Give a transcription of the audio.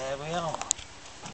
There we are.